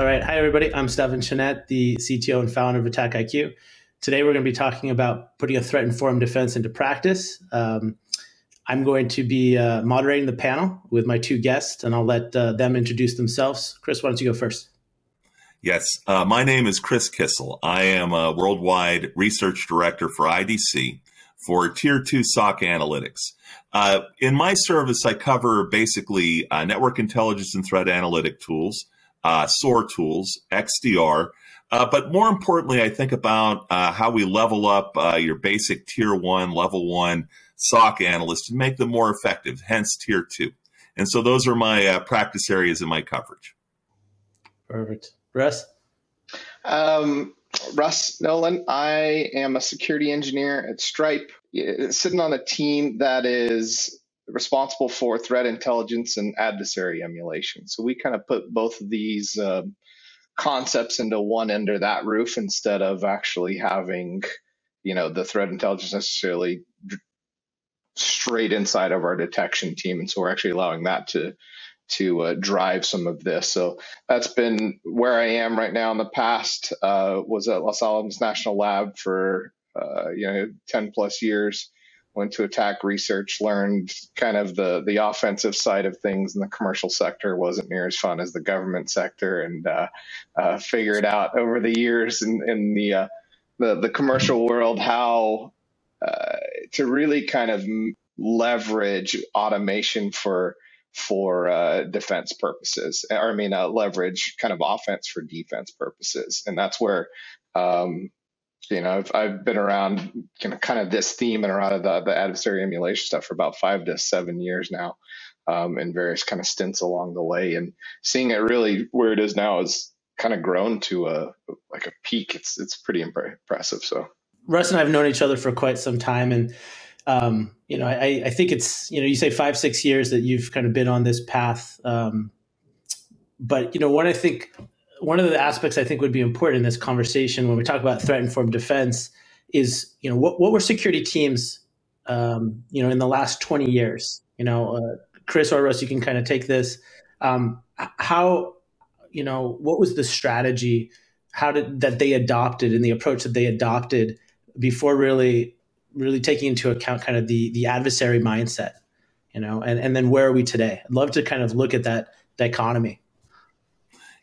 All right. Hi, everybody. I'm Stephan Chenette, the CTO and founder of AttackIQ. Today, we're going to be talking about putting a threat informed defense into practice. Um, I'm going to be uh, moderating the panel with my two guests, and I'll let uh, them introduce themselves. Chris, why don't you go first? Yes, uh, my name is Chris Kissel. I am a worldwide research director for IDC for Tier 2 SOC Analytics. Uh, in my service, I cover basically uh, network intelligence and threat analytic tools, uh, SOAR tools, XDR. Uh, but more importantly, I think about uh, how we level up uh, your basic tier one, level one SOC analysts to make them more effective, hence tier two. And so those are my uh, practice areas in my coverage. Perfect. Russ? Um, Russ Nolen. I am a security engineer at Stripe, sitting on a team that is responsible for threat intelligence and adversary emulation. So we kind of put both of these uh, concepts into one under that roof instead of actually having, you know, the threat intelligence necessarily straight inside of our detection team. And so we're actually allowing that to to uh, drive some of this. So that's been where I am right now. In the past, uh, was at Los Alamos National Lab for uh, you know 10 plus years went to attack research, learned kind of the the offensive side of things in the commercial sector wasn't near as fun as the government sector, and uh, uh, figured out over the years in, in the, uh, the the commercial world how uh, to really kind of leverage automation for for uh, defense purposes, or I mean, uh, leverage kind of offense for defense purposes, and that's where um, you know, I've, I've been around you know, kind of this theme and around the, the adversary emulation stuff for about five to seven years now, um, in various kind of stints along the way, and seeing it really where it is now is kind of grown to a like a peak. It's it's pretty impressive. So Russ and I have known each other for quite some time, and um, you know, I, I think it's you know, you say five six years that you've kind of been on this path. Um, but you know, what I think one of the aspects I think would be important in this conversation when we talk about threat informed defense is, you know, what, what were security teams, um, you know, in the last 20 years? You know, uh, Chris or Russ, you can kind of take this. Um, how, you know, what was the strategy? How did that they adopted and the approach that they adopted before really, really taking into account kind of the the adversary mindset, you know, and and then where are we today? I'd love to kind of look at that dichotomy.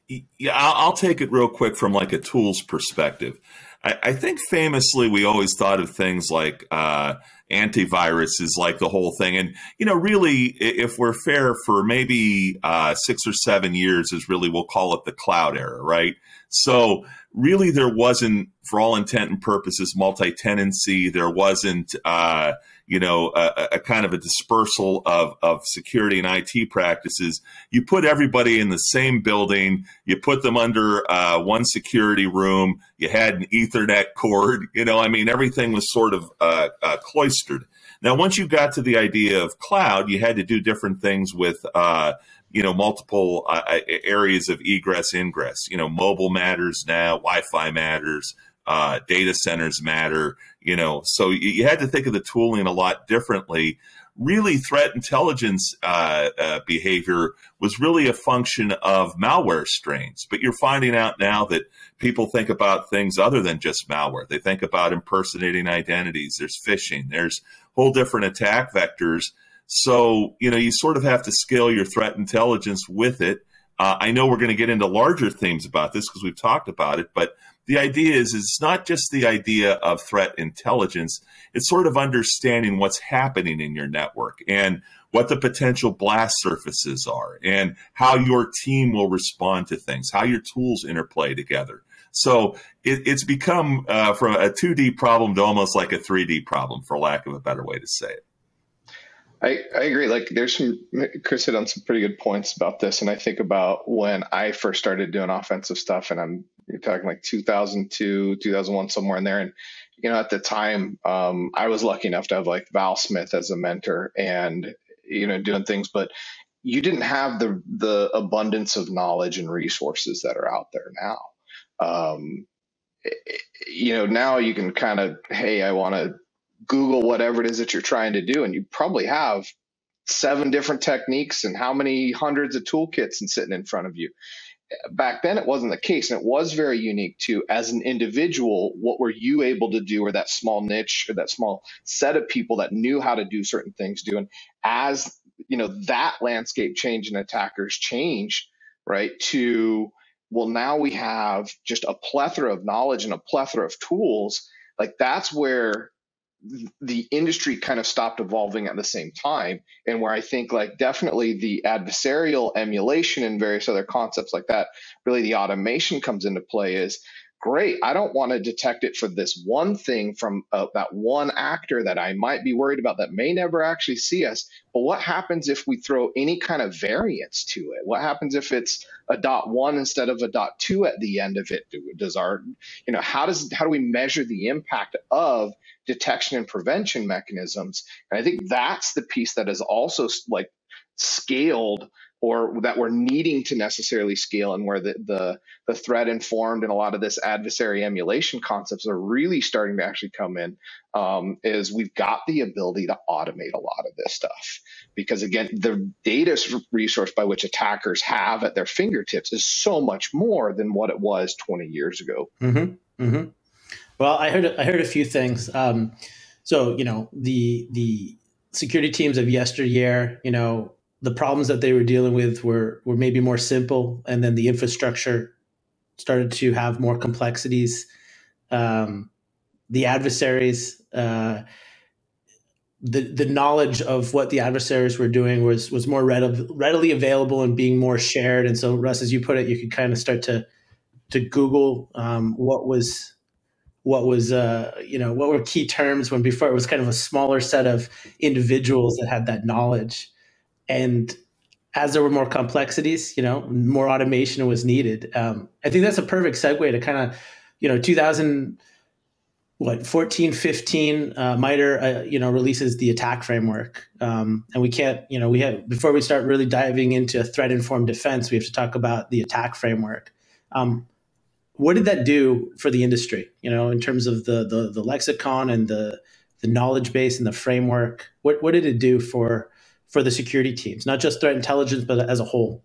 Yeah, I'll, take it real quick from like a tools perspective. I, I think famously we always thought of things like uh, antivirus is like the whole thing, and you know, really, if we're fair, for maybe uh, six or seven years is really we'll call it the cloud era, right? So really, there wasn't, for all intent and purposes, multi-tenancy. There wasn't. Uh, you know, a, a, kind of a dispersal of, of security and IT practices. You put everybody in the same building, you put them under uh, one security room, you had an Ethernet cord, you know, I mean, everything was sort of uh, uh, cloistered. Now, once you got to the idea of cloud, you had to do different things with, uh, you know, multiple uh, areas of egress, ingress. You know, mobile matters now, Wi Fi matters, uh, data centers matter, you know, so you, you, had to think of the tooling a lot differently. Really, threat intelligence uh, uh, behavior was really a function of malware strains. But you're finding out now that people think about things other than just malware. They think about impersonating identities. There's phishing. There's whole different attack vectors. So, you know, you sort of have to scale your threat intelligence with it. Uh, I know we're going to get into larger themes about this because we've talked about it, but the idea is, it's not just the idea of threat intelligence. It's sort of understanding what's happening in your network and what the potential blast surfaces are and how your team will respond to things, how your tools interplay together. So it, it's become uh, from a 2D problem to almost like a 3D problem, for lack of a better way to say it. I, I agree. Like there's some Chris hit on some pretty good points about this, and I think about when I first started doing offensive stuff, and I'm you're talking like 2002, 2001, somewhere in there, and you know at the time um, I was lucky enough to have like Val Smith as a mentor, and you know doing things, but you didn't have the the abundance of knowledge and resources that are out there now. Um, you know now you can kind of hey I want to Google whatever it is that you're trying to do, and you probably have seven different techniques and how many hundreds of toolkits and sitting in front of you. Back then it wasn't the case and it was very unique to as an individual what were you able to do or that small niche or that small set of people that knew how to do certain things do? And as you know that landscape change and attackers change right to well now we have just a plethora of knowledge and a plethora of tools like that's where the industry kind of stopped evolving at the same time and where i think like definitely the adversarial emulation and various other concepts like that really the automation comes into play is great. I don't want to detect it for this one thing from uh, that one actor that i might be worried about that may never actually see us. But what happens if we throw any kind of variance to it? What happens if it's a dot one instead of a dot two at the end of it? Does our you know how does how do we measure the impact of detection and prevention mechanisms. And I think that's the piece that is also like scaled or that we're needing to necessarily scale and where the, the, the threat informed and a lot of this adversary emulation concepts are really starting to actually come in um, is we've got the ability to automate a lot of this stuff because again the data resource by which attackers have at their fingertips is so much more than what it was 20 years ago mm-hmm. Mm-hmm. Well, I heard I heard a few things. Um, so you know the the security teams of yesteryear, you know, the problems that they were dealing with were were maybe more simple, and then the infrastructure started to have more complexities. Um, the adversaries, uh, the the knowledge of what the adversaries were doing was was more readily readily available and being more shared. And so, Russ, as you put it, you could kind of start to to Google um, what was what was uh, you know what were key terms when before it was kind of a smaller set of individuals that had that knowledge and as there were more complexities you know more automation was needed um, i think that's a perfect segue to kind of you know 2000 what 14 15 uh, MITRE uh, you know releases the ATT&CK framework um, and we can't you know we have before we start really diving into threat informed defense we have to talk about the ATT&CK framework um, what did that do for the industry? You know, in terms of the the, the lexicon and the the knowledge base and the framework. What what did it do for for the security teams, not just threat intelligence, but as a whole?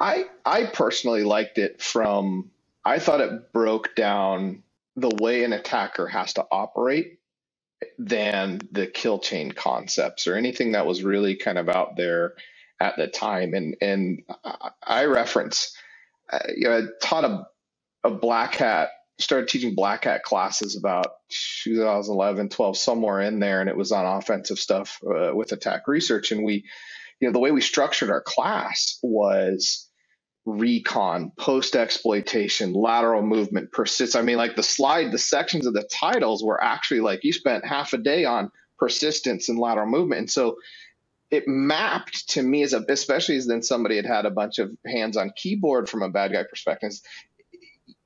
I I personally liked it from I thought it broke down the way an attacker has to operate than the kill chain concepts or anything that was really kind of out there at the time. And and I reference uh, you know, I taught a, a black hat, started teaching black hat classes about 2011, 12, somewhere in there. And it was on offensive stuff uh, with attack research. And we, you know, the way we structured our class was recon, post exploitation, lateral movement, persist. I mean, like the slide, the sections of the titles were actually like you spent half a day on persistence and lateral movement. And so it mapped to me as a, especially as then somebody had had a bunch of hands on keyboard from a bad guy perspective.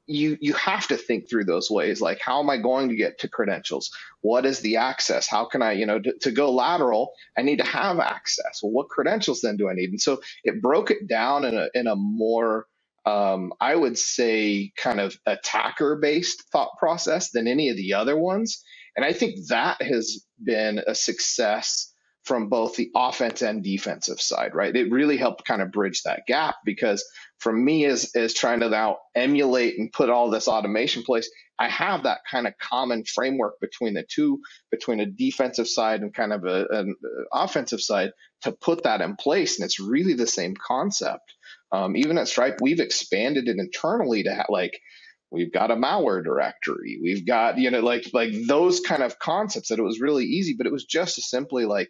You you have to think through those ways. Like, how am I going to get to credentials? What is the access? How can I, you know, to, to go lateral? I need to have access. Well, what credentials then do I need? And so it broke it down in a in a more um, I would say kind of attacker based thought process than any of the other ones. And I think that has been a success from both the offense and defensive side, right? It really helped kind of bridge that gap because for me as, as trying to now emulate and put all this automation place, I have that kind of common framework between the two, between a defensive side and kind of a, an offensive side to put that in place. And it's really the same concept. Um, even at Stripe, we've expanded it internally to have like, we've got a malware directory. We've got, you know, like, like those kind of concepts that it was really easy, but it was just simply like,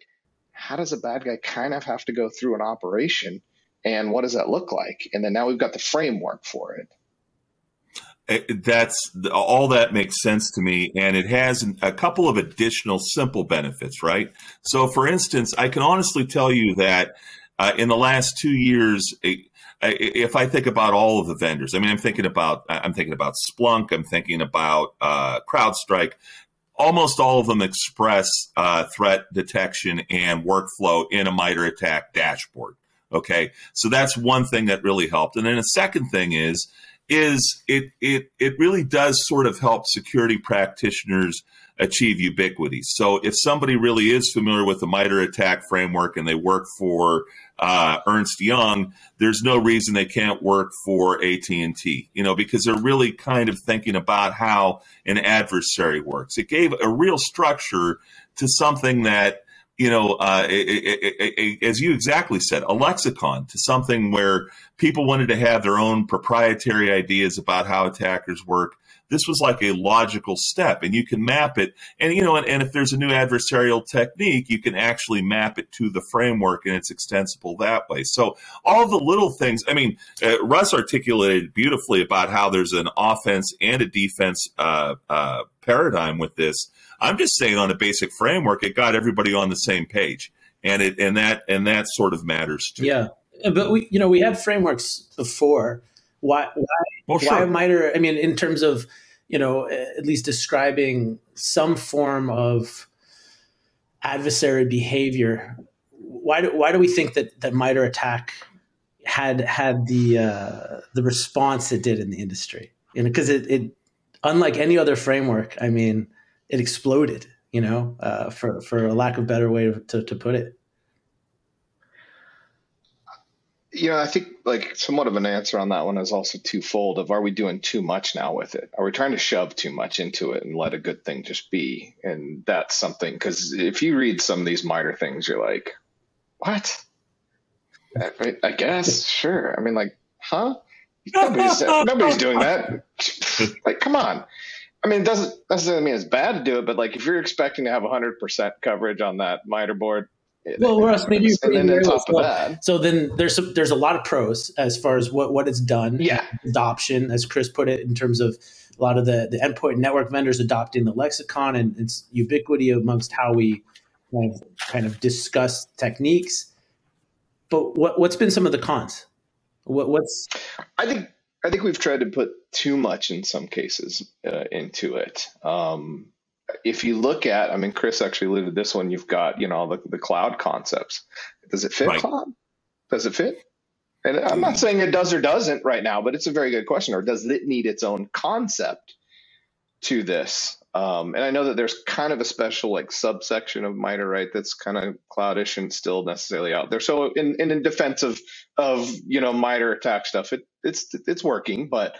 how does a bad guy kind of have to go through an operation and what does that look like? And then now we've got the framework for it. That's all that makes sense to me. And it has a couple of additional simple benefits, right? So, for instance, I can honestly tell you that uh, in the last two years, if I think about all of the vendors, I mean, I'm thinking about I'm thinking about Splunk, I'm thinking about uh, CrowdStrike almost all of them express uh, threat detection and workflow in a MITRE ATT&CK dashboard. Okay, so that's one thing that really helped. And then a second thing is is it it it really does sort of help security practitioners achieve ubiquity. So if somebody really is familiar with the MITRE ATT&CK framework and they work for uh, Ernst Young, there's no reason they can't work for AT&T, you know, because they're really kind of thinking about how an adversary works. It gave a real structure to something that, you know, uh, as you exactly said, a lexicon to something where people wanted to have their own proprietary ideas about how attackers work this was like a logical step and you can map it and you know and, and, if there's a new adversarial technique you can actually map it to the framework and it's extensible that way. So all the little things i mean uh, russ articulated beautifully about how there's an offense and a defense uh, uh, paradigm with this. I'm just saying on a basic framework it got everybody on the same page and it and that and that sort of matters too. Yeah. But we you know we had frameworks before why why, well, sure. why MITRE? I mean, in terms of you know at least describing some form of adversary behavior. Why do why do we think that that MITRE ATT&CK had had the uh, the response it did in the industry? You know, because it, it unlike any other framework, I mean, it exploded. You know, uh, for for a lack of better way to, to put it. You know, I think like somewhat of an answer on that one is also twofold of are we doing too much now with it? Are we trying to shove too much into it and let a good thing just be? And that's something because if you read some of these MITRE things, you're like, what? I, I guess, sure. I mean, like, huh? Nobody's, uh, nobody's doing that. like, come on. I mean, it doesn't necessarily mean it's bad to do it, but like if you're expecting to have 100% coverage on that MITRE board, well, Russ, maybe and then on top of that, so then there's some, there's a lot of pros as far as what what it's done. Yeah, adoption, as Chris put it, in terms of a lot of the the endpoint network vendors adopting the lexicon and its ubiquity amongst how we kind of, kind of discuss techniques. But what what's been some of the cons? What what's I think I think we've tried to put too much in some cases uh, into it. Um, if you look at, I mean, Chris actually alluded to this one. You've got, you know, the, the cloud concepts. Does it fit right. cloud? Does it fit? And I'm not saying it does or doesn't right now, but it's a very good question. Or does it need its own concept to this? Um, and I know that there's kind of a special like subsection of MITRE, right? That's kind of cloudish and still necessarily out there. So in, in, in defense of of you know MITRE ATT&CK stuff, it it's it's working. But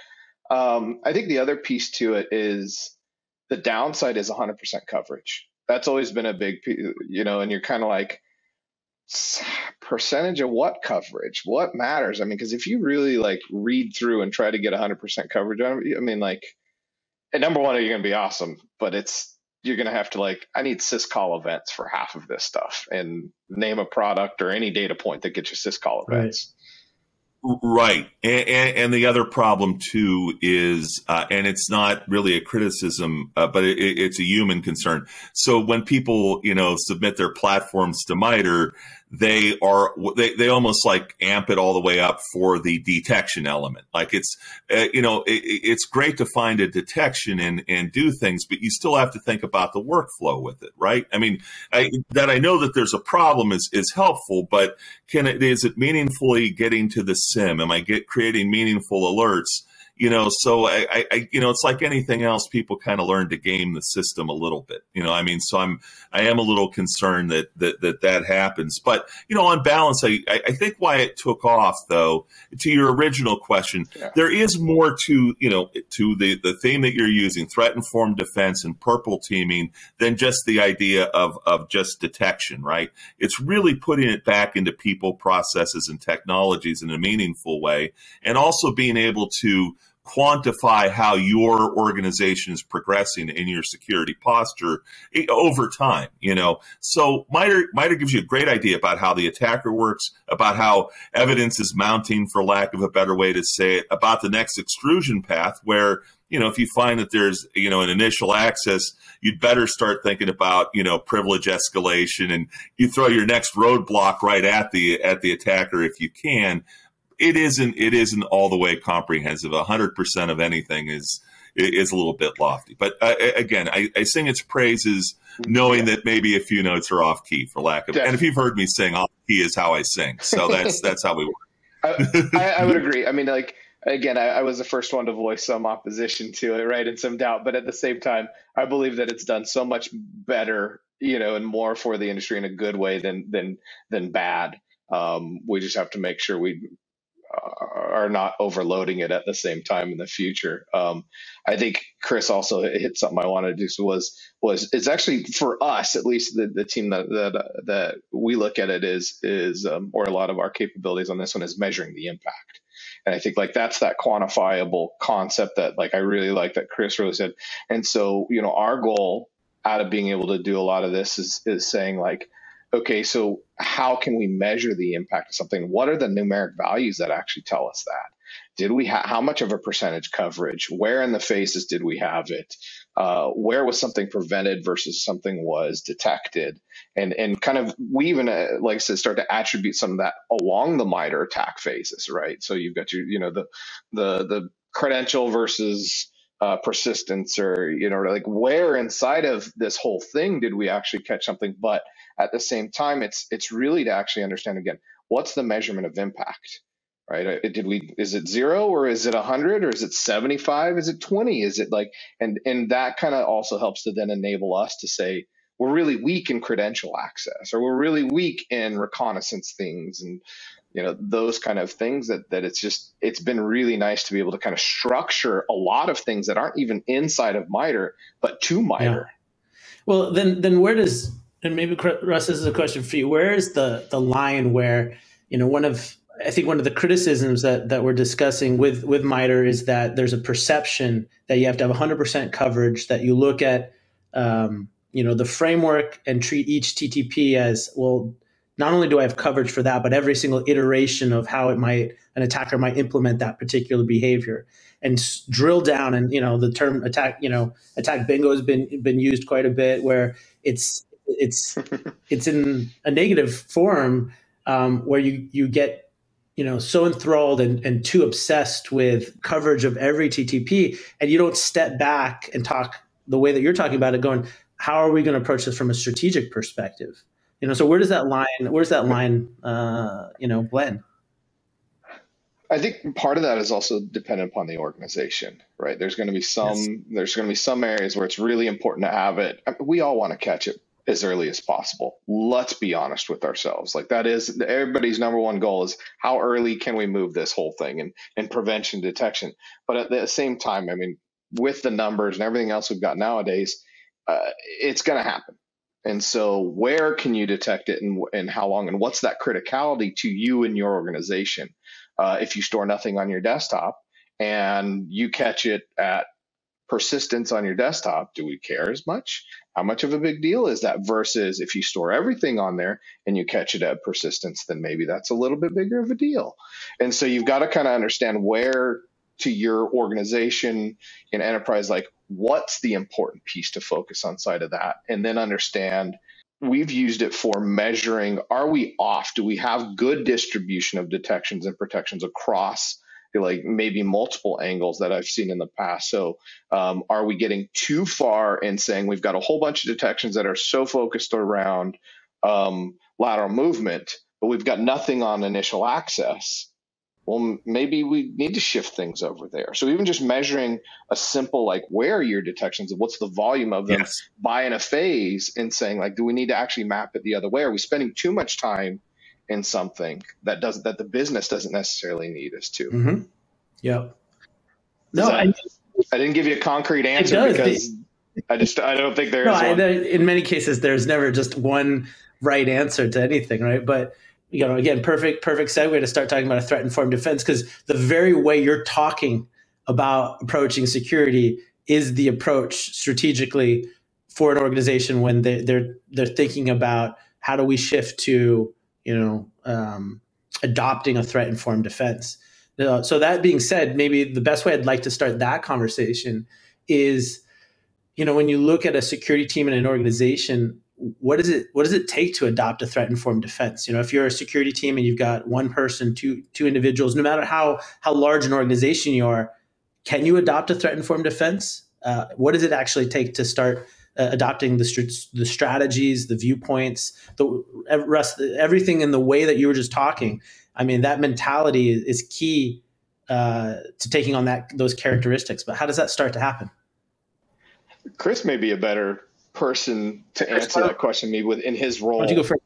um, I think the other piece to it is the downside is 100% coverage. That's always been a big, you know, and you're kind of like, percentage of what coverage? What matters? I mean, because if you really like read through and try to get 100% coverage on I mean, like, number one, you're going to be awesome, but it's, you're going to have to like, I need syscall events for half of this stuff and name a product or any data point that gets you syscall events. Right. Right. And, and, the other problem, too, is, uh, and it's not really a criticism, uh, but it, it's a human concern. So when people, you know, submit their platforms to MITRE, they are they, they almost like amp it all the way up for the detection element. Like it's uh, you know it, it's great to find a detection and and do things but you still have to think about the workflow with it right? I mean I, that i know that there's a problem is is helpful but can it is it meaningfully getting to the SIEM? Am i get creating meaningful alerts you know so I, I you know it's like anything else people kind of learn to game the system a little bit you know i mean so i'm i am a little concerned that that that, that happens but you know on balance i i think why it took off though to your original question yeah. there is more to you know to the the theme that you're using threat informed defense and purple teaming than just the idea of of just detection right it's really putting it back into people processes and technologies in a meaningful way and also being able to quantify how your organization is progressing in your security posture eh, over time you know? So MITRE MITRE gives you a great idea about how the attacker works about how evidence is mounting for lack of a better way to say it about the next extrusion path where you know if you find that there's you know an initial access you'd better start thinking about you know privilege escalation and you throw your next roadblock right at the at the attacker if you can it isn't it isn't all the way comprehensive. hundred percent of anything is is a little bit lofty. But uh, again, I, I, sing its praises, knowing yeah. that maybe a few notes are off key, for lack of. Definitely. And if you've heard me sing, off key is how I sing. So that's that's how we work. I, I, I, would agree. I mean, like again, I, I, was the first one to voice some opposition to it, right, and some doubt. But at the same time, I believe that it's done so much better, you know, and more for the industry in a good way than than than bad. Um, we just have to make sure we are not overloading it at the same time in the future. Um, I think Chris also hit something I wanted to do was was it's actually for us at least the, the team that, that that we look at it is is um, or a lot of our capabilities on this one is measuring the impact. And I think like that's that quantifiable concept that like I really like that Chris really said. And so you know our goal out of being able to do a lot of this is is saying like okay, so how can we measure the impact of something? What are the numeric values that actually tell us that? Did we have how much of a percentage coverage? Where in the phases did we have it? Uh, where was something prevented versus something was detected? And and kind of we even uh, like I said start to attribute some of that along the MITRE ATT&CK phases, right? So you've got your you know the the the credential versus uh, persistence or you know like where inside of this whole thing did we actually catch something but at the same time, it's it's really to actually understand again what's the measurement of impact, right? Uh, did we is it zero or is it hundred or is it seventy five? Is it twenty? Is it like and and that kind of also helps to then enable us to say we're really weak in credential access or we're really weak in reconnaissance things and you know those kind of things that that it's just it's been really nice to be able to kind of structure a lot of things that aren't even inside of MITRE but to MITRE. Yeah. Well, then then where does and maybe Russ, this is a question for you. Where is the the line where you know one of I think one of the criticisms that that we're discussing with with MITRE is that there's a perception that you have to have 100% coverage. That you look at um, you know the framework and treat each TTP as well. Not only do I have coverage for that, but every single iteration of how it might an attacker might implement that particular behavior and drill down. And you know the term attack you know attack bingo has been been used quite a bit where it's it's it's in a negative form um, where you you get you know so enthralled and, and too obsessed with coverage of every TTP, and you don't step back and talk the way that you're talking about it. Going, how are we going to approach this from a strategic perspective? You know, so where does that line? where does that line? Uh, you know, blend. I think part of that is also dependent upon the organization, right? There's going to be some yes. there's going to be some areas where it's really important to have it. we all want to catch it as early as possible. Let's be honest with ourselves. Like that is everybody's number one goal is how early can we move this whole thing and, and prevention detection. But at the same time, I mean, with the numbers and everything else we've got nowadays, uh, it's going to happen. And so where can you detect it and, and how long and what's that criticality to you and your organization? Uh, if you store nothing on your desktop and you catch it at persistence on your desktop, do we care as much? How much of a big deal is that versus if you store everything on there and you catch it at persistence, then maybe that's a little bit bigger of a deal. And so you've got to kind of understand where to your organization in enterprise, like what's the important piece to focus on side of that, and then understand we've used it for measuring are we off? Do we have good distribution of detections and protections across like maybe multiple angles that I've seen in the past. So, um, are we getting too far in saying we've got a whole bunch of detections that are so focused around um, lateral movement, but we've got nothing on initial access? Well, maybe we need to shift things over there. So even just measuring a simple like where are your detections and what's the volume of them yes. by in a phase and saying like, do we need to actually map it the other way? Are we spending too much time in something that doesn't that the business doesn't necessarily need us to. Mm-hmm. Yep. No, that, I, I, didn't give you a concrete answer because I just I don't think there no, I, in many cases, there's never just one right answer to anything, right? But you know, again, perfect perfect segue to start talking about a threat informed defense because the very way you're talking about approaching security is the approach strategically for an organization when they, they're they're thinking about how do we shift to you know, um, adopting a threat informed defense. So that being said, maybe the best way I'd like to start that conversation is, you know, when you look at a security team in an organization, what does it what does it take to adopt a threat informed defense? You know, if you're a security team and you've got one person, two two individuals, no matter how how large an organization you are, can you adopt a threat informed defense? Uh, what does it actually take to start uh, adopting the the strategies, the viewpoints, the rest, everything in the way that you were just talking. I mean, that mentality is key uh, to taking on that those characteristics. But how does that start to happen? Chris may be a better person to answer that question. Me with in his role. Why don't you go first?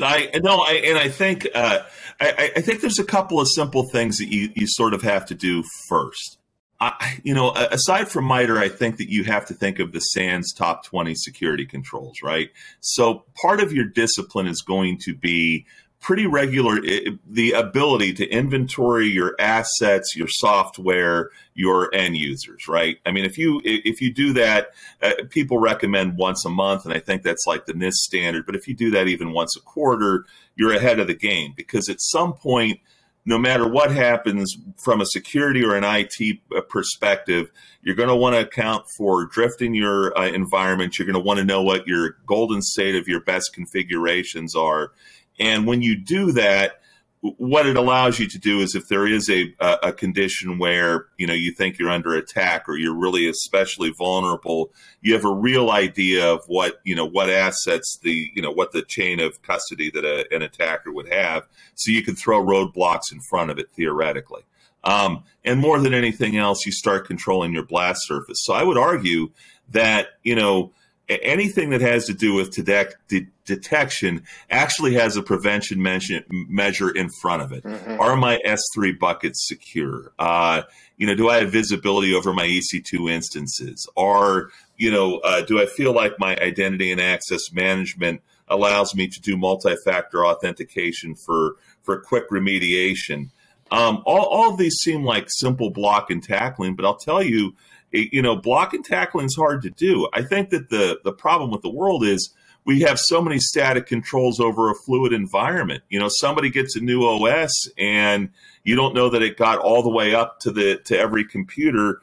I no, I, and I think uh, I, I, think there's a couple of simple things that you, you sort of have to do first. I, you know, aside from MITRE, I think that you have to think of the SANS top 20 security controls, right? So part of your discipline is going to be pretty regular the ability to inventory your assets your software your end users right i mean if you if you do that uh, people recommend once a month and i think that's like the NIST standard but if you do that even once a quarter you're ahead of the game because at some point no matter what happens from a security or an IT uh, perspective, you're going to want to account for drift in your uh, environment. You're going to want to know what your golden state of your best configurations are. And when you do that, what it allows you to do is if there is a, a condition where you know you think you're under attack or you're really especially vulnerable you have a real idea of what you know what assets the you know what the chain of custody that a, an attacker would have. So you can throw roadblocks in front of it theoretically. Um, and more than anything else you start controlling your blast surface. So i would argue that you know anything that has to do with detect, de detection actually has a prevention measure in front of it. Mm -hmm. Are my S3 buckets secure? Uh, you know, do I have visibility over my EC2 instances? Are, you know, uh, do I feel like my identity and access management allows me to do multi-factor authentication for, for quick remediation? Um, all, all of these seem like simple block and tackling, but I'll tell you, you know, block and tackling is hard to do. I think that the the problem with the world is we have so many static controls over a fluid environment. You know, somebody gets a new OS and you don't know that it got all the way up to the to every computer.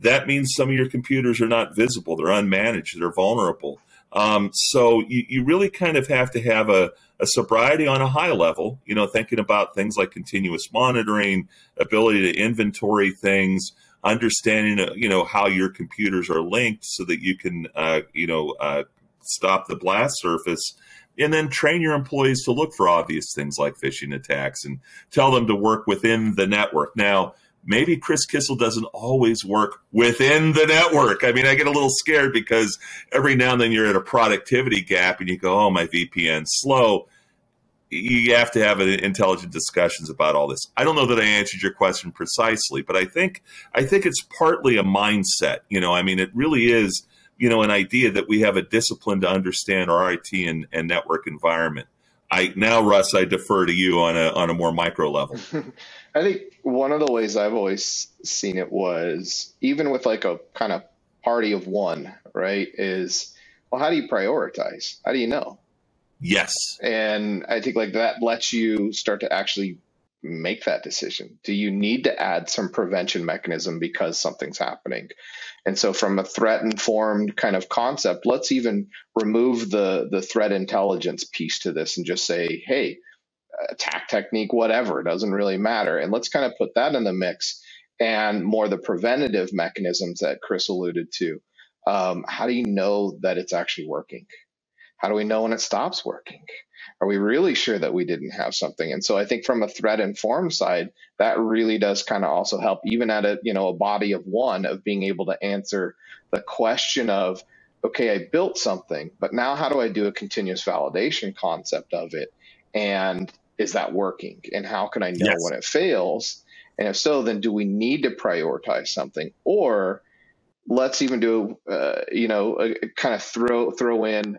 That means some of your computers are not visible. They're unmanaged. They're vulnerable. Um, so you, you really kind of have to have a, a sobriety on a high level, you know, thinking about things like continuous monitoring, ability to inventory things, understanding, uh, you know, how your computers are linked so that you can, uh, you know, uh, stop the blast surface and then train your employees to look for obvious things like phishing attacks and tell them to work within the network. Now, maybe Chris Kissel doesn't always work within the network. I mean, I get a little scared because every now and then you're at a productivity gap and you go, oh, my VPN's slow you have to have intelligent discussions about all this. I don't know that I answered your question precisely, but I think I think it's partly a mindset. You know, I mean, it really is you know an idea that we have a discipline to understand our IT and, and network environment. I now, Russ, I defer to you on a on a more micro level. I think one of the ways I've always seen it was even with like a kind of party of one, right? Is well, how do you prioritize? How do you know? Yes. And I think like that lets you start to actually make that decision. Do you need to add some prevention mechanism because something's happening? And so from a threat informed kind of concept, let's even remove the the threat intelligence piece to this and just say, hey, attack technique, whatever, doesn't really matter. And let's kind of put that in the mix and more the preventative mechanisms that Chris alluded to. Um, how do you know that it's actually working? How do we know when it stops working? Are we really sure that we didn't have something? And so I think from a threat informed side, that really does kind of also help, even at a you know a body of one of being able to answer the question of, okay, I built something, but now how do I do a continuous validation concept of it? And is that working? And how can I know yes. when it fails? And if so, then do we need to prioritize something? Or let's even do, uh, you know, a, a kind of throw throw in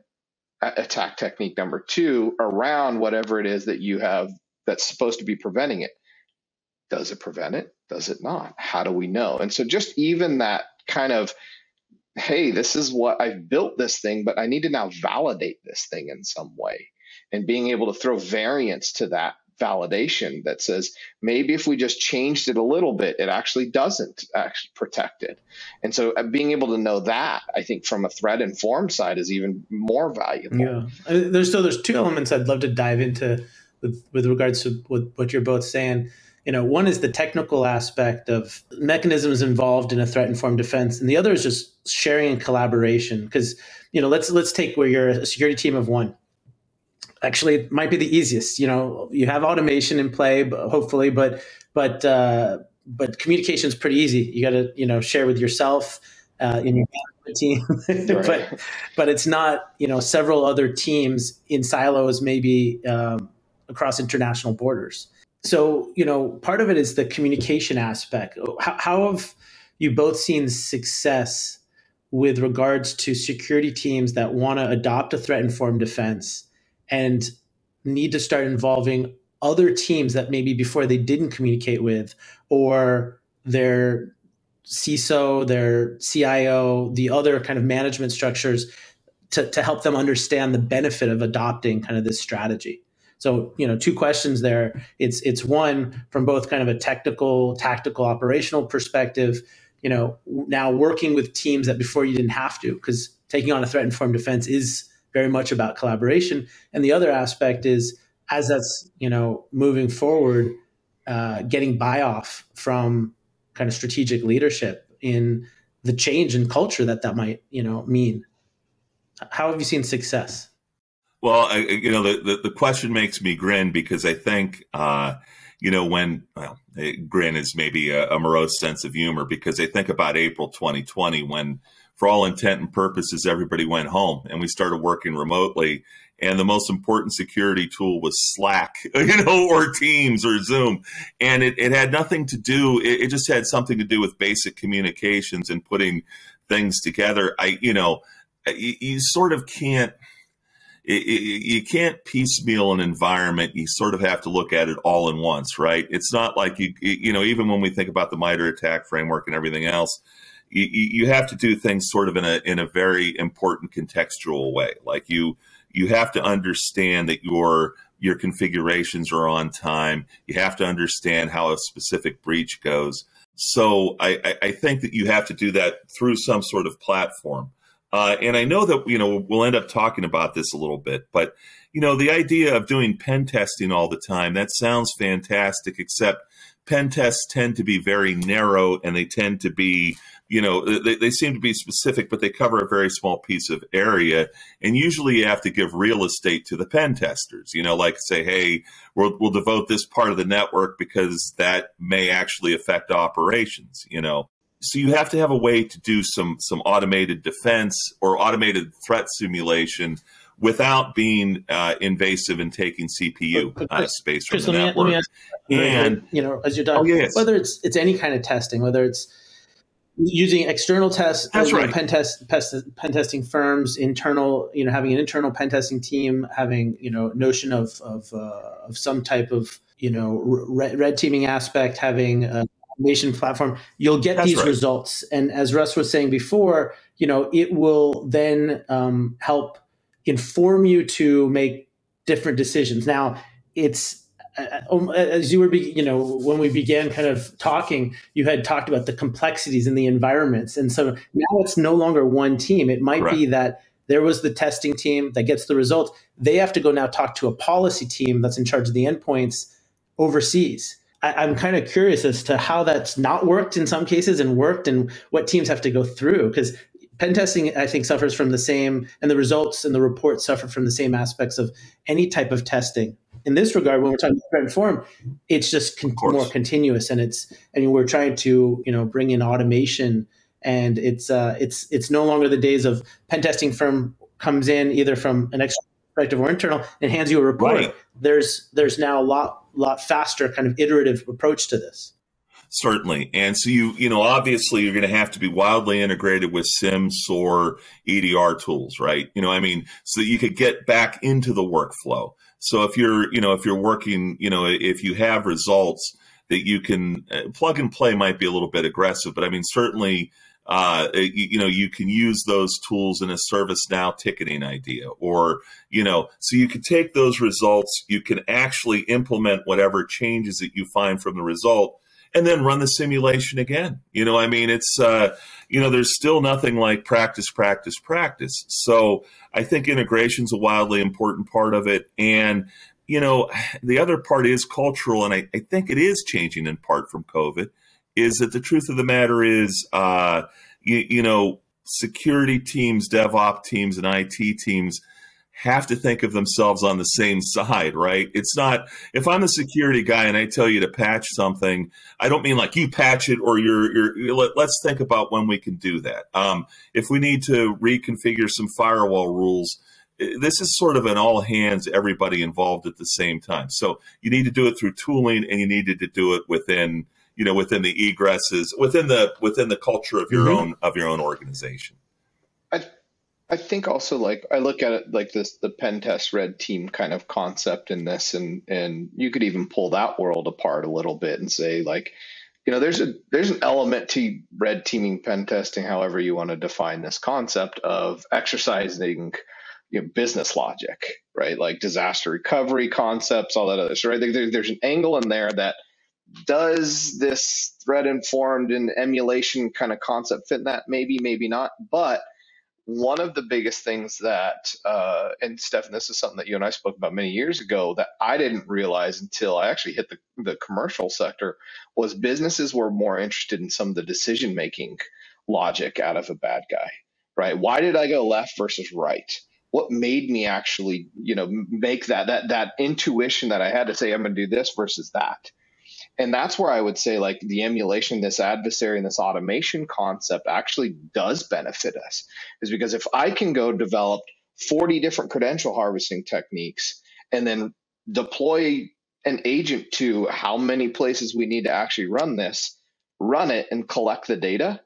attack technique number two around whatever it is that you have that's supposed to be preventing it. Does it prevent it? Does it not? How do we know? And so just even that kind of, hey, this is what I've built this thing, but I need to now validate this thing in some way. And being able to throw variance to that validation that says maybe if we just changed it a little bit, it actually doesn't actually protect it. And so uh, being able to know that, I think from a threat informed side is even more valuable. Yeah. There's so there's two elements I'd love to dive into with, with regards to what, what you're both saying. You know, one is the technical aspect of mechanisms involved in a threat informed defense, and the other is just sharing and collaboration. Because, you know, let's let's take where you're a security team of one actually it might be the easiest. You know, you have automation in play, hopefully, but but uh, but communication is pretty easy. You got to you know share with yourself uh, in your team, but but it's not you know several other teams in silos maybe um, across international borders. So you know part of it is the communication aspect. How, how have you both seen success with regards to security teams that want to adopt a threat informed defense and need to start involving other teams that maybe before they didn't communicate with or their CISO, their CIO, the other kind of management structures to, to help them understand the benefit of adopting kind of this strategy. So, you know, two questions there. It's it's one from both kind of a technical, tactical, operational perspective, you know, now working with teams that before you didn't have to, because taking on a threat informed defense is very much about collaboration. And the other aspect is as that's, you know, moving forward, uh, getting buy off from kind of strategic leadership in the change in culture that that might you know mean how have you seen success well I, you know the, the, the question makes me grin because i think uh, you know when well grin is maybe a, a morose sense of humor because i think about april 2020 when for all intent and purposes everybody went home and we started working remotely and the most important security tool was Slack, you know, or Teams or Zoom. And it, it had nothing to do, it, it, just had something to do with basic communications and putting things together. I, you know, you, you sort of can't, you can't piecemeal an environment. You sort of have to look at it all in once, right? It's not like you, you know, even when we think about the MITRE ATT&CK framework and everything else, you, you have to do things sort of in a in a very important contextual way. Like you, you have to understand that your your configurations are on time. You have to understand how a specific breach goes. So I, I think that you have to do that through some sort of platform. Uh, and I know that you know we'll end up talking about this a little bit, but you know the idea of doing pen testing all the time that sounds fantastic. Except pen tests tend to be very narrow and they tend to be you know, they, they seem to be specific, but they cover a very small piece of area. And usually you have to give real estate to the pen testers, you know, like say, hey, we'll, we'll devote this part of the network because that may actually affect operations, you know. So you have to have a way to do some some automated defense or automated threat simulation without being uh, invasive and taking CPU but, but, uh, space from the network. Me, me and you know, as you're done, oh, yes. whether it's it's any kind of testing, whether it's using external tests that's right pen test pen testing firms internal you know having an internal pen testing team having you know notion of of, uh, of some type of you know red, red teaming aspect having a automation platform you'll get that's these right. results and as russ was saying before you know it will then um, help inform you to make different decisions now it's uh, um, as you were, you know, when we began kind of talking, you had talked about the complexities in the environments, and so now it's no longer one team. It might right. be that there was the testing team that gets the results. They have to go now talk to a policy team that's in charge of the endpoints overseas. I, am kind of curious as to how that's not worked in some cases and worked, and what teams have to go through because pen testing i think suffers from the same and the results and the reports suffer from the same aspects of any type of testing in this regard, when we're talking about threat inform, it's just con- more continuous, and it's I mean we're trying to you know bring in automation, and it's uh, it's it's no longer the days of pen testing firm comes in either from an external perspective or internal and hands you a report. Right. There's there's now a lot lot faster kind of iterative approach to this. Certainly. And so you, you know, obviously you're going to have to be wildly integrated with SIEM, SOAR, EDR tools, right? You know, I mean, so that you could get back into the workflow. So if you're, you know, if you're working, you know, if you have results that you can uh, plug and play might be a little bit aggressive, but I mean, certainly, uh, you, you, know, you can use those tools in a ServiceNow ticketing idea, or, you know, so you can take those results, you can actually implement whatever changes that you find from the result and then run the simulation again. You know, I mean, it's, uh, you know, there's still nothing like practice, practice, practice. So I think integration is a wildly important part of it. And, you know, the other part is cultural, and I, I think it is changing in part from COVID, is that the truth of the matter is, uh, you, you know, security teams, DevOps teams, and IT teams have to think of themselves on the same side, right? It's not if I'm the security guy and I tell you to patch something, I don't mean like you patch it or you're. you're let, us think about when we can do that. Um, if we need to reconfigure some firewall rules, this is sort of an all hands, everybody involved at the same time. So you need to do it through tooling, and you needed to do it within you know within the egresses within the within the culture of your mm-hmm. own of your own organization. I think also like I look at it like this the pen test red team kind of concept in this, and and you could even pull that world apart a little bit and say like you know there's a there's an element to red teaming pen testing however you want to define this concept of exercising you know, business logic, right? Like disaster recovery concepts, all that other stuff, right? There, there's an angle in there that does this threat informed and emulation kind of concept fit in that? Maybe, maybe not. But one of the biggest things that, uh, and Stephan, this is something that you and I spoke about many years ago that I didn't realize until I actually hit the, the commercial sector was businesses were more interested in some of the decision making logic out of a bad guy, right? Why did I go left versus right? what made me actually, you know, make that that that intuition that I had to say I'm going to do this versus that. And that's where I would say like the emulation, this adversary and this automation concept actually does benefit us. Is because if I can go develop 40 different credential harvesting techniques and then deploy an agent to how many places we need to actually run this, run it and collect the data,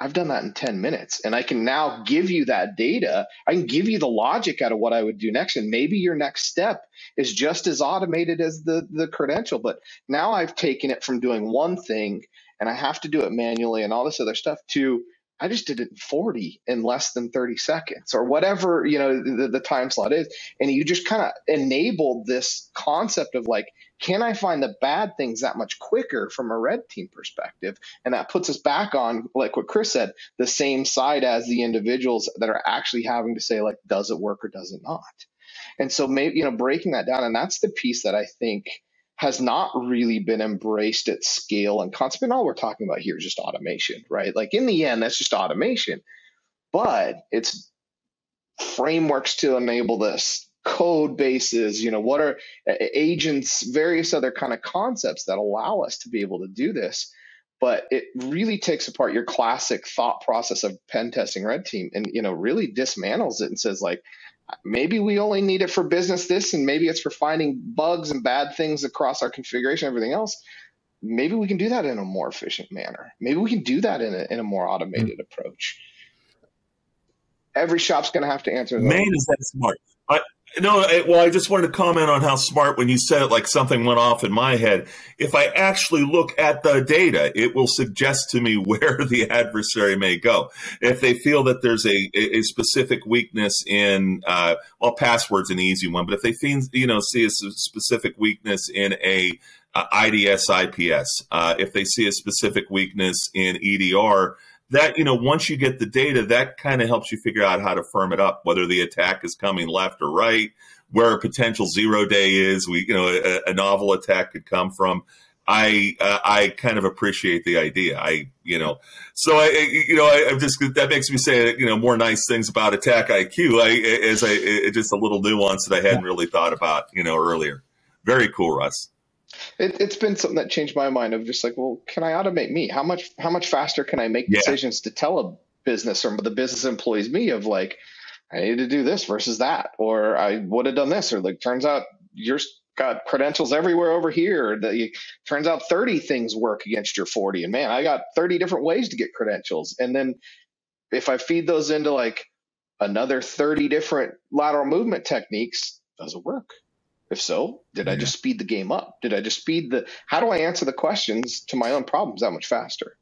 I've done that in 10 minutes and I can now give you that data. I can give you the logic out of what I would do next. And maybe your next step is just as automated as the, the credential. But now I've taken it from doing one thing and I have to do it manually and all this other stuff to I just did it in 40 in less than 30 seconds or whatever, you know, the, the time slot is. And you just kind of enabled this concept of like, can I find the bad things that much quicker from a red team perspective? And that puts us back on, like what Chris said, the same side as the individuals that are actually having to say, like, does it work or does it not? And so maybe, you know, breaking that down, and that's the piece that I think – has not really been embraced at scale and concept. And all we're talking about here is just automation, right? Like in the end, that's just automation, but it's frameworks to enable this code bases you know what are agents various other kind of concepts that allow us to be able to do this but it really takes apart your classic thought process of pen testing red team and you know really dismantles it and says like maybe we only need it for business this and maybe it's for finding bugs and bad things across our configuration everything else. Maybe we can do that in a more efficient manner. Maybe we can do that in a, in a more automated mm-hmm. approach. Every shop's going to have to answer man is that smart. I, no, well, I just wanted to comment on how smart when you said it, like something went off in my head. If I actually look at the data, it will suggest to me where the adversary may go. If they feel that there's a, a specific weakness in, uh, well, password's an easy one, but if they find, you know, see a specific weakness in a uh, IDS IPS, uh, if they see a specific weakness in EDR, that you know once you get the data that kind of helps you figure out how to firm it up whether the attack is coming left or right where a potential zero day is we you know a, a novel attack could come from I uh, I kind of appreciate the idea. I you know so I you know I, am just that makes me say you know more nice things about AttackIQ. I as I just a little nuance that I hadn't really thought about you know earlier. Very cool, Russ. It, has been something that changed my mind of just like, well, can I automate me? How much how much faster can I make yeah. decisions to tell a business or the business employees me of like, I need to do this versus that, or I would have done this, or like turns out you're got credentials everywhere over here. That turns out 30 things work against your 40, and man, I got 30 different ways to get credentials, and then if I feed those into like another 30 different lateral movement techniques, does it work? If so, did yeah. I just speed the game up? Did I just speed the? How do I answer the questions to my own problems that much faster?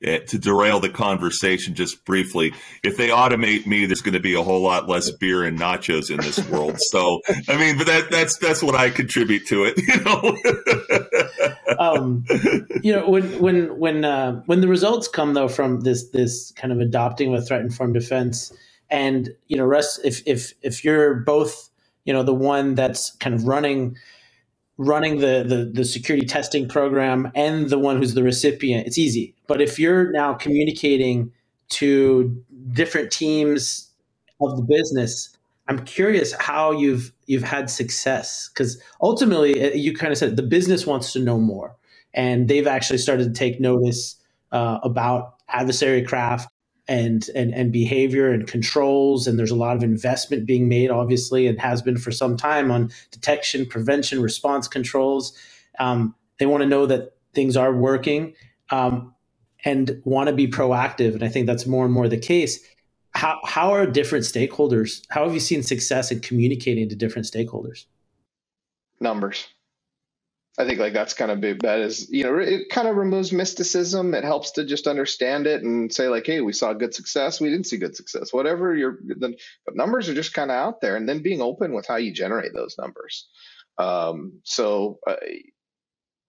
Yeah, to derail the conversation just briefly, if they automate me, there's going to be a whole lot less beer and nachos in this world. So, I mean, but that, that's that's what I contribute to it. You know, um, you know when when when uh, when the results come though from this this kind of adopting of a threat informed defense, and you know, Russ, if if if you're both you know the one that's kind of running running the, the the security testing program and the one who's the recipient it's easy. But if you're now communicating to different teams of the business I'm curious how you've you've had success. Because ultimately uh, you kind of said the business wants to know more, and they've actually started to take notice uh, about adversary craft and and and behavior and controls and there's a lot of investment being made obviously and has been for some time on detection prevention response controls. Um, they want to know that things are working um, and want to be proactive and i think that's more and more the case. How how are different stakeholders how have you seen success in communicating to different stakeholders? Numbers I think like that's kind of big. That is, you know, it kind of removes mysticism. It helps to just understand it and say like, hey, we saw good success, we didn't see good success, whatever. Your the numbers are just kind of out there, and then being open with how you generate those numbers. Um, so, uh,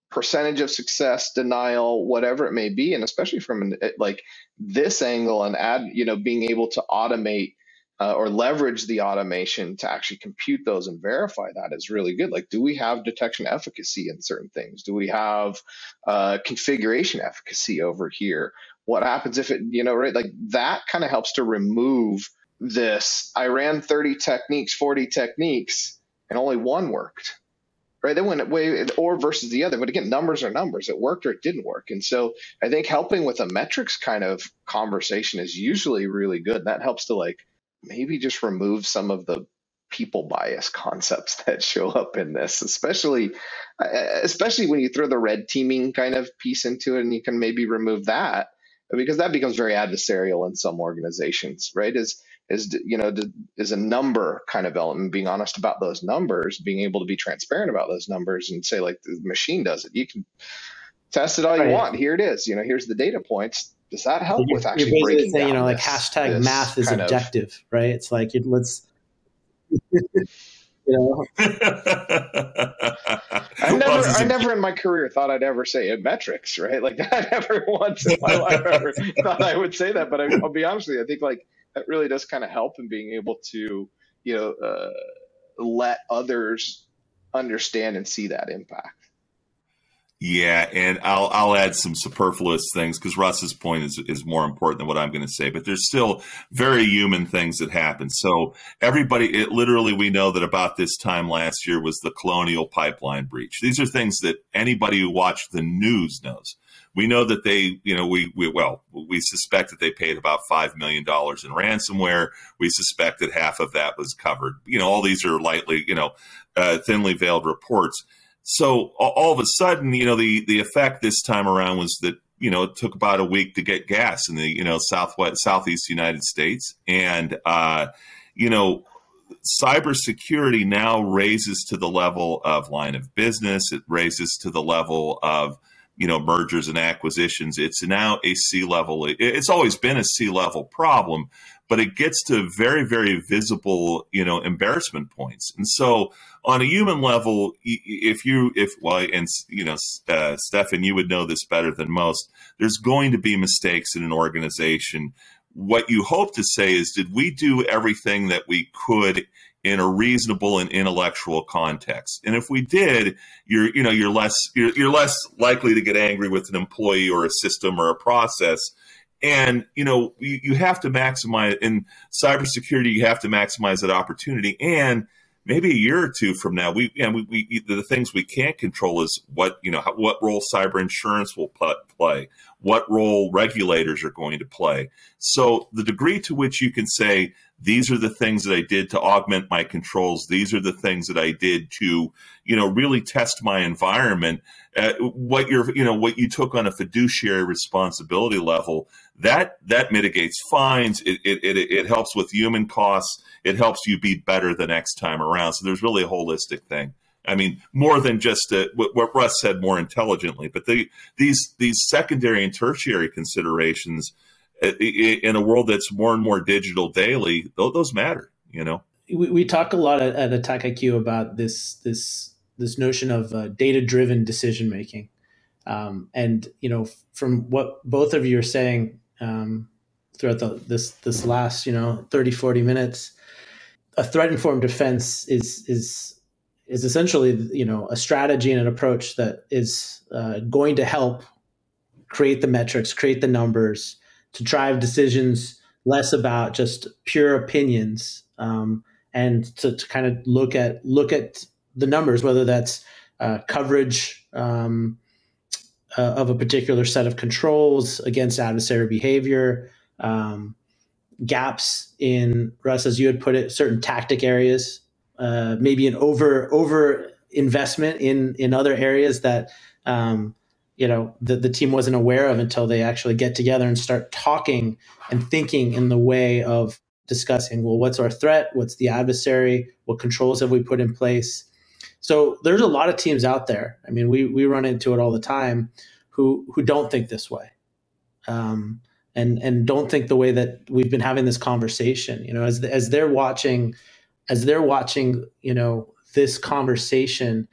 percentage of success, denial, whatever it may be, and especially from an, like this angle and add, you know, being able to automate uh, or leverage the automation to actually compute those and verify that is really good. Like, do we have detection efficacy in certain things? Do we have uh, configuration efficacy over here? What happens if it, you know, right? Like that kind of helps to remove this. I ran 30 techniques, 40 techniques, and only one worked. Right, they went way or versus the other, but again, numbers are numbers. It worked or it didn't work, and so I think helping with a metrics kind of conversation is usually really good. That helps to like maybe just remove some of the people bias concepts that show up in this, especially uh, especially when you throw the red teaming kind of piece into it, and you can maybe remove that because that becomes very adversarial in some organizations, right? Is is you know is a number kind of element, being honest about those numbers, being able to be transparent about those numbers, and say like the machine does it. You can test it all you right. want. Here it is. You know, here's the data points does that help you're, with actually you're breaking saying, down? You know, like this, hashtag math is objective, of, right? It's like it, let's. you know. I never, I never in my career thought I'd ever say it metrics, right? Like I never once in my life ever thought I would say that. But I, will be honest with you, I think like that really does kind of help in being able to, you know, uh, let others understand and see that impact. Yeah, and I'll I'll add some superfluous things because Russ's point is is more important than what I'm going to say. But there's still very human things that happen. So everybody, it literally, we know that about this time last year was the Colonial Pipeline breach. These are things that anybody who watched the news knows. We know that they, you know, we, we well, we suspect that they paid about five million dollars in ransomware. We suspect that half of that was covered. You know, all these are lightly, you know, uh, thinly veiled reports so all of a sudden, you know, the the effect this time around was that you know it took about a week to get gas in the you know southwest southeast United States, and uh, you know cybersecurity now raises to the level of line of business. It raises to the level of you know mergers and acquisitions. It's now a C level. It's always been a C level problem, but it gets to very very visible you know embarrassment points. And so on a human level, if you if well and you know uh, Stephan, you would know this better than most. There's going to be mistakes in an organization. What you hope to say is, did we do everything that we could in a reasonable and intellectual context. And if we did, you're you know you're less you're, you're less likely to get angry with an employee or a system or a process. And you know you, you have to maximize in cybersecurity. You have to maximize that opportunity. And maybe a year or two from now, we know, we, we the things we can't control is what you know what role cyber insurance will play, what role regulators are going to play. So the degree to which you can say these are the things that I did to augment my controls. These are the things that I did to, you know, really test my environment. Uh, what you're, you know, what you took on a fiduciary responsibility level, that that mitigates fines. It it it, it helps with human costs. It helps you be better the next time around. So there's really a holistic thing. I mean, more than just a, what, what Russ said more intelligently, but the, these these secondary and tertiary considerations in a world that's more and more digital daily, those matter. You know, we, we talk a lot at, at AttackIQ about this this this notion of uh, data driven decision making, um, and you know, from what both of you are saying um, throughout the, this this last you know 30, 40 minutes, a threat informed defense is is is essentially you know a strategy and an approach that is uh, going to help create the metrics, create the numbers to drive decisions less about just pure opinions um, and to, to kind of look at look at the numbers, whether that's uh, coverage um, uh, of a particular set of controls against adversary behavior, um, gaps in Russ, as you had put it, certain tactic areas, uh, maybe an over over investment in in other areas that um, you know the, the team wasn't aware of until they actually get together and start talking and thinking in the way of discussing well what's our threat? What's the adversary? What controls have we put in place? So there's a lot of teams out there. I mean we we run into it all the time who who don't think this way um, and and don't think the way that we've been having this conversation. You know as as they're watching as they're watching you know this conversation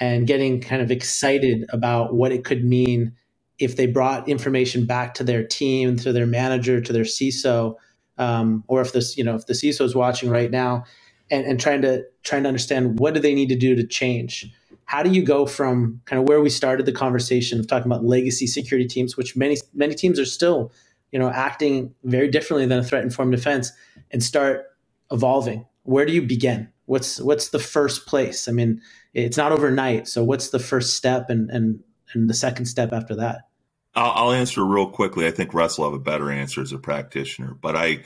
and getting kind of excited about what it could mean if they brought information back to their team, to their manager, to their CISO, um, or if this, you know, if the CISO is watching right now, and, and trying to trying to understand what do they need to do to change. How do you go from kind of where we started the conversation of talking about legacy security teams, which many many teams are still, you know, acting very differently than a threat informed defense, and start evolving? Where do you begin? What's what's the first place? I mean, it's not overnight. So what's the first step and and and the second step after that? I'll, I'll answer real quickly. I think Russ will have a better answer as a practitioner, but I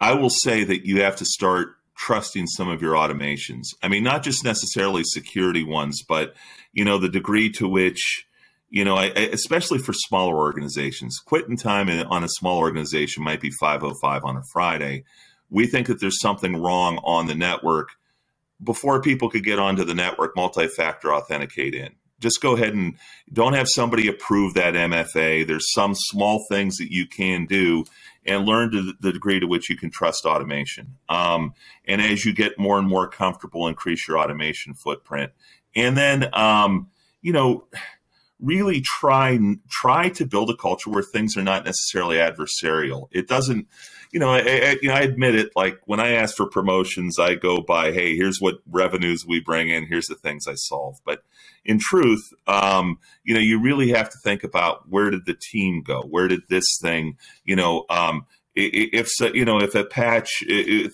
I will say that you have to start trusting some of your automations. I mean, not just necessarily security ones, but you know the degree to which you know, I, especially for smaller organizations, quitting time on a small organization might be 505 on a Friday. We think that there's something wrong on the network before people could get onto the network, multi-factor authenticate in. Just go ahead and don't have somebody approve that MFA. There's some small things that you can do and learn to the degree to which you can trust automation. Um, and as you get more and more comfortable, increase your automation footprint. And then, um, you know, really try try to build a culture where things are not necessarily adversarial. It doesn't, you know, I, I, you know, I admit it. Like when I ask for promotions, I go by, hey, here's what revenues we bring in, here's the things I solve. But in truth, um, you know, you really have to think about where did the team go? Where did this thing, you know, um, if you know if a patch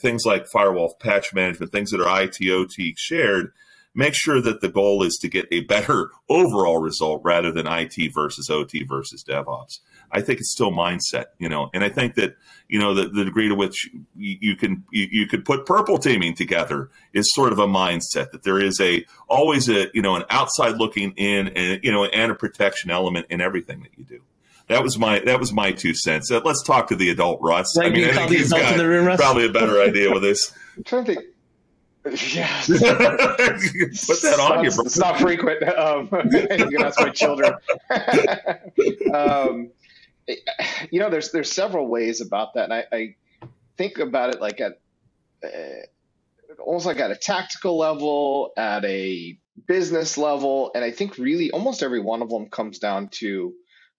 things like firewall patch management things that are ITOT shared make sure that the goal is to get a better overall result rather than IT versus OT versus DevOps. I think it's still mindset, you know, and I think that, you know, the, the degree to which you, you can, you, you, could put purple teaming together is sort of a mindset that there is a, always a, you know, an outside looking in and, you know, and a protection element in everything that you do. That was my that was my two cents. Uh, let's talk to the adult Russ. Like I mean, I think he's got room, probably a better idea with this. I'm trying to think yeah. Put that on you, bro. It's not frequent. Um, you can ask my children. um, you know, there's there's several ways about that, and I, I think about it like at uh, almost like at a tactical level, at a business level, and I think really almost every one of them comes down to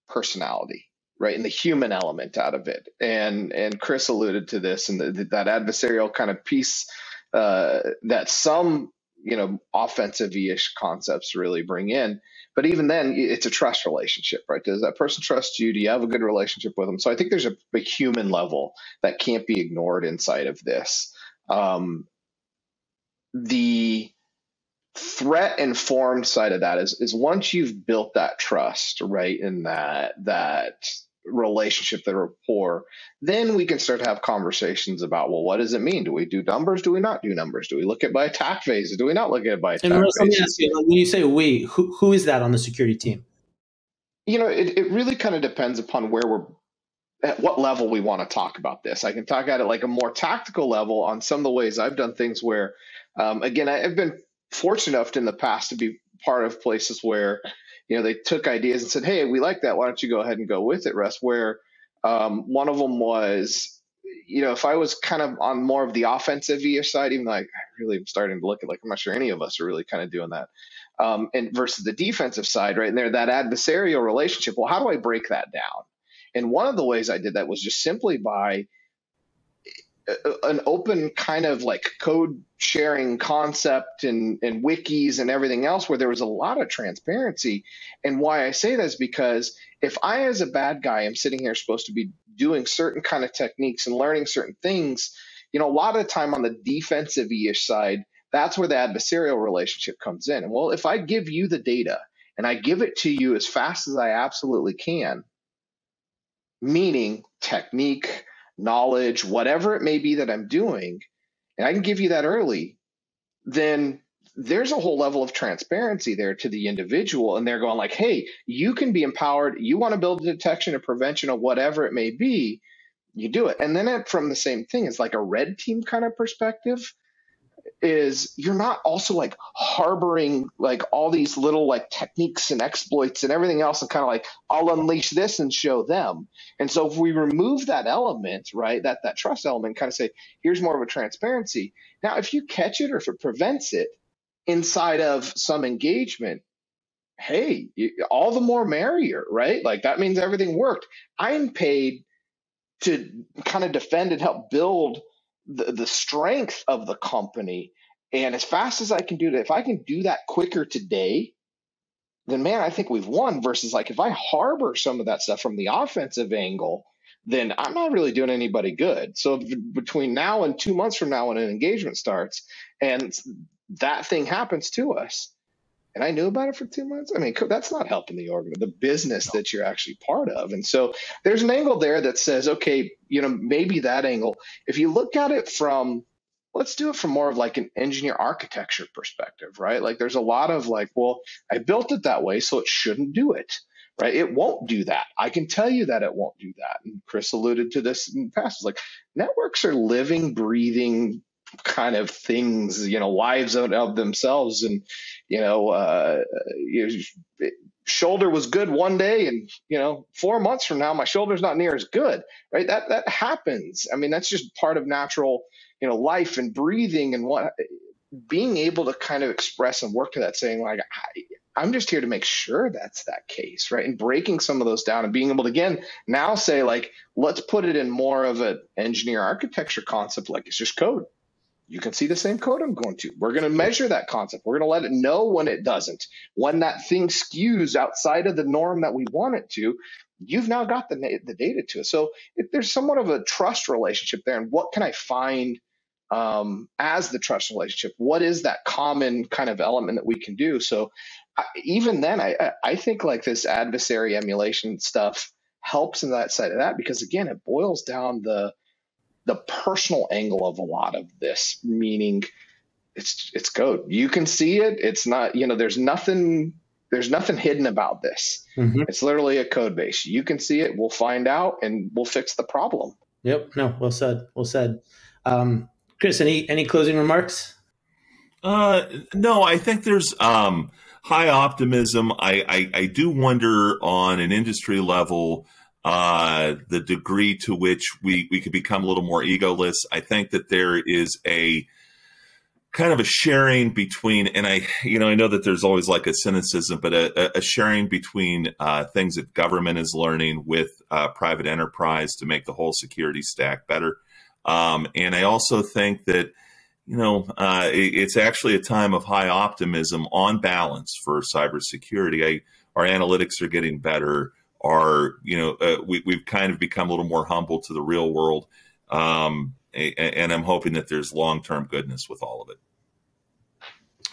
personality right and the human element out of it and and chris alluded to this and the, that adversarial kind of piece uh, that some you know offensive-ish concepts really bring in. But even then, it's a trust relationship, right? Does that person trust you? Do you have a good relationship with them? So I think there's a, a human level that can't be ignored inside of this. Um, the threat informed side of that is is once you've built that trust, right, and that that relationship, the rapport, then we can start to have conversations about, well, what does it mean? Do we do numbers? Do we not do numbers? Do we look at by attack phases? Do we not look at it by attack and phases? You, when you say we, who, who is that on the security team? You know, it, it really kind of depends upon where we're at what level we want to talk about this. I can talk at it like a more tactical level on some of the ways I've done things where, um, again, I've been fortunate enough in the past to be part of places where you know, they took ideas and said, "Hey, we like that. Why don't you go ahead and go with it, Russ?" Where um, one of them was, you know, if I was kind of on more of the offensive side, even though I really am starting to look at like I'm not sure any of us are really kind of doing that, um, and versus the defensive side, right? And there, that adversarial relationship. Well, how do I break that down? And one of the ways I did that was just simply by an open kind of like code sharing concept and, and wikis and everything else where there was a lot of transparency. And why I say that is because if I, as a bad guy, am sitting here supposed to be doing certain kind of techniques and learning certain things, you know, a lot of the time on the defensive ish side, that's where the adversarial relationship comes in. And well, if I give you the data and I give it to you as fast as I absolutely can, meaning technique, knowledge, whatever it may be that I'm doing, and I can give you that early, then there's a whole level of transparency there to the individual and they're going like hey you can be empowered. You want to build a detection or prevention or whatever it may be you do it. And then it, from the same thing it's like a red team kind of perspective is you're not also like harboring like all these little like techniques and exploits and everything else and kind of like I'll unleash this and show them. And so if we remove that element, right, that that trust element, kind of say here's more of a transparency. Now if you catch it or if it prevents it inside of some engagement, hey, all the more merrier, right? Like that means everything worked. I'm paid to kind of defend and help build the, the strength of the company. And as fast as I can do that, if I can do that quicker today, then man, I think we've won. Versus like if I harbor some of that stuff from the offensive angle, then I'm not really doing anybody good. So between now and two months from now, when an engagement starts and that thing happens to us, and I knew about it for two months. I mean, that's not helping the organ, the business that you're actually part of. And so there's an angle there that says, okay, you know, maybe that angle. If you look at it from, let's do it from more of like an engineer architecture perspective, right? Like there's a lot of like, well, I built it that way, so it shouldn't do it. Right, it won't do that. I can tell you that it won't do that. And Chris alluded to this in the past. It's like networks are living, breathing kind of things, you know, lives of, of themselves. And, you know, uh, you shoulder was good one day and, you know, four months from now, my shoulder's not near as good, right? That, that happens. I mean, that's just part of natural, you know, life and breathing and what, being able to kind of express and work to that saying like, I, I'm just here to make sure that's that case, right? And breaking some of those down and being able to again now say like, let's put it in more of an engineer architecture concept, like it's just code you can see the same code I'm going to. We're going to measure that concept. We're going to let it know when it doesn't. When that thing skews outside of the norm that we want it to, you've now got the, the data to it. So there's somewhat of a trust relationship there. And what can I find um, as the trust relationship? What is that common kind of element that we can do? So I, even then, I, I think like this adversary emulation stuff helps in that side of that because again, it boils down the the personal angle of a lot of this, meaning it's it's code. You can see it. It's not, you know, there's nothing there's nothing hidden about this. Mm-hmm. It's literally a code base. You can see it, we'll find out and we'll fix the problem. Yep. No, well said. Well said. Um, Chris, any any closing remarks? Uh, no, I think there's um, high optimism. I, I, I do wonder on an industry level uh, the degree to which we, we could become a little more egoless. I think that there is a kind of a sharing between, and I, you know, I know that there's always like a cynicism, but a, a sharing between uh, things that government is learning with uh, private enterprise to make the whole security stack better. Um, and I also think that, you know, uh, it, it's actually a time of high optimism on balance for cybersecurity. I, our analytics are getting better are you know uh, we, we've kind of become a little more humble to the real world um, and, and, i'm hoping that there's long-term goodness with all of it.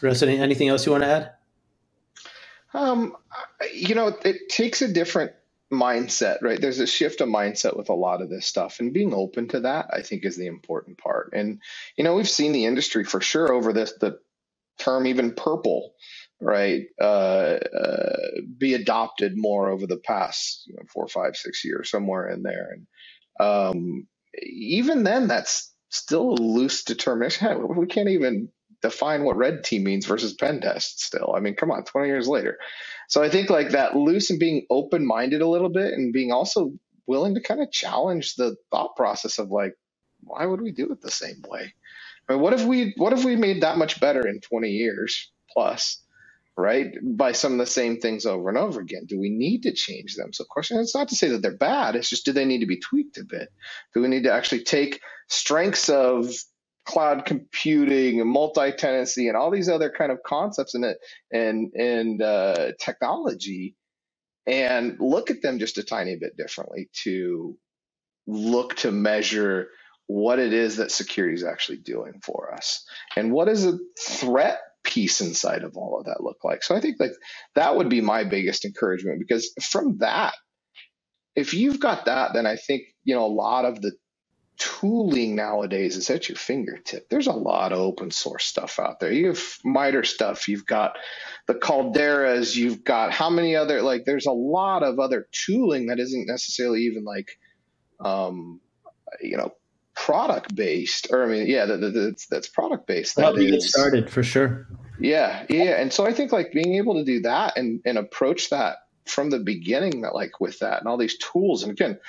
Russ, any, anything else you want to add? Um, you know it takes a different mindset right? There's a shift of mindset with a lot of this stuff and being open to that i think is the important part. And you know we've seen the industry for sure over this the term even purple right, uh, uh, be adopted more over the past you know, four, five, six years, somewhere in there. And um, even then, that's still a loose determination. We can't even define what red team means versus pen test still. I mean, come on, 20 years later. So I think like that loose and being open minded a little bit and being also willing to kind of challenge the thought process of like, why would we do it the same way? I mean, what if we what if we made that much better in 20 years plus? Right? By some of the same things over and over again. Do we need to change them? So, question it's not to say that they're bad. It's just do they need to be tweaked a bit? Do we need to actually take strengths of cloud computing and multi-tenancy and all these other kind of concepts in it and and uh, technology and look at them just a tiny bit differently to look to measure what it is that security is actually doing for us and what is a threat piece inside of all of that look like so i think like that would be my biggest encouragement because from that if you've got that then i think you know a lot of the tooling nowadays is at your fingertip. There's a lot of open source stuff out there. You have MITRE stuff, you've got the Calderas, you've got how many other like there's a lot of other tooling that isn't necessarily even like um you know product based or I mean yeah that, that's that's product based. That help you get started for sure. Yeah, yeah, and so I think like being able to do that and and approach that from the beginning that like with that and all these tools and again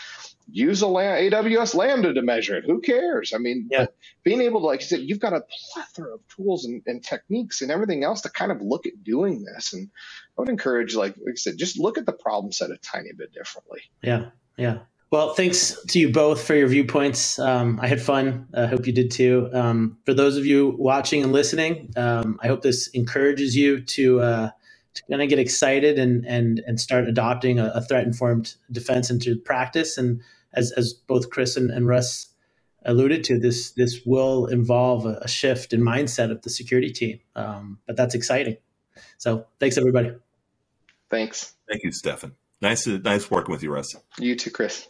use a AWS Lambda to measure it. Who cares? I mean, yeah. being able to, like you said, you've got a plethora of tools and, and, techniques and everything else to kind of look at doing this. And I would encourage, like, like I said, just look at the problem set a tiny bit differently. Yeah. Yeah. Well, thanks to you both for your viewpoints. Um, I had fun. I hope you did too. Um, for those of you watching and listening, um, I hope this encourages you to, uh, to kind of get excited and and and start adopting a, a threat informed defense into practice and as as both Chris and, and Russ alluded to, this this will involve a, a shift in mindset of the security team. Um, but that's exciting. So thanks everybody. Thanks. Thank you, Stephan. Nice nice working with you, Russ. You too, Chris.